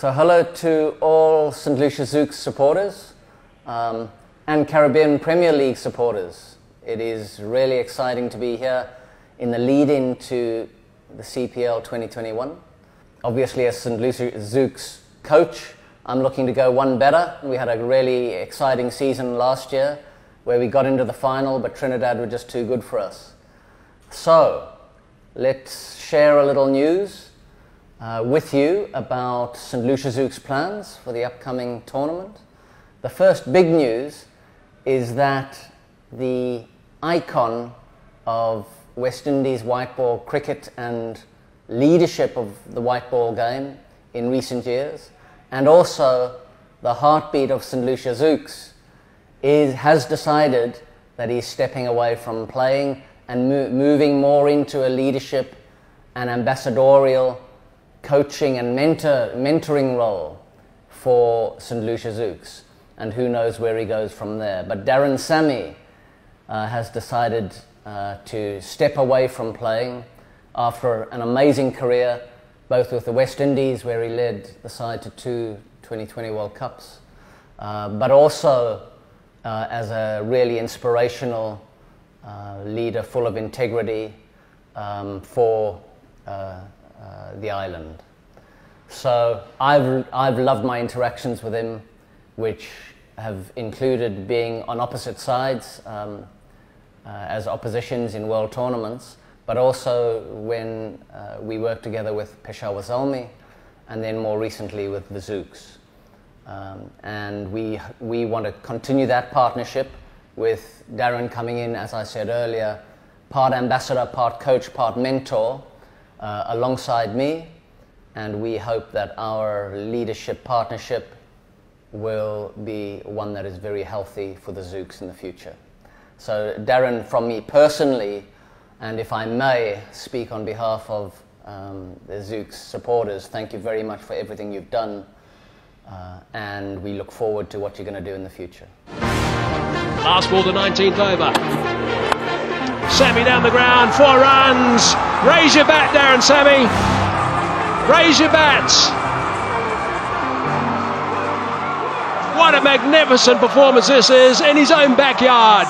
So, hello to all St. Lucia Zouks supporters um, and Caribbean Premier League supporters. It is really exciting to be here in the lead in to the CPL 2021. Obviously, as St. Lucia Zouks coach, I'm looking to go one better. We had a really exciting season last year where we got into the final, but Trinidad were just too good for us. So, let's share a little news uh, with you about St. Lucia Zouks' plans for the upcoming tournament. The first big news is that the icon of West Indies white ball cricket and leadership of the white ball game in recent years, and also the heartbeat of St. Lucia Zouks, is, has decided that he's stepping away from playing and mo- moving more into a leadership and ambassadorial coaching and mentor, mentoring role for St. Lucia Zouks. And who knows where he goes from there. But Darren Sammy uh, has decided uh, to step away from playing after an amazing career, both with the West Indies, where he led the side to two 2020 World Cups, uh, but also uh, as a really inspirational uh, leader full of integrity um, for uh, the island. So I've, I've loved my interactions with him, which have included being on opposite sides um, uh, as oppositions in world tournaments, but also when uh, we worked together with Peshawar Zalmi and then more recently with the Zouks. Um, and we, we want to continue that partnership with Darren coming in, as I said earlier, part ambassador, part coach, part mentor, uh, alongside me, and we hope that our leadership partnership will be one that is very healthy for the Zouks in the future. So, Darren, from me personally, and if I may speak on behalf of um, the Zouks supporters, thank you very much for everything you've done, uh, and we look forward to what you're going to do in the future. Last ball, the 19th over. Sammy down the ground, four runs. Raise your bat, Darren Sammy. Raise your bats. What a magnificent performance this is in his own backyard.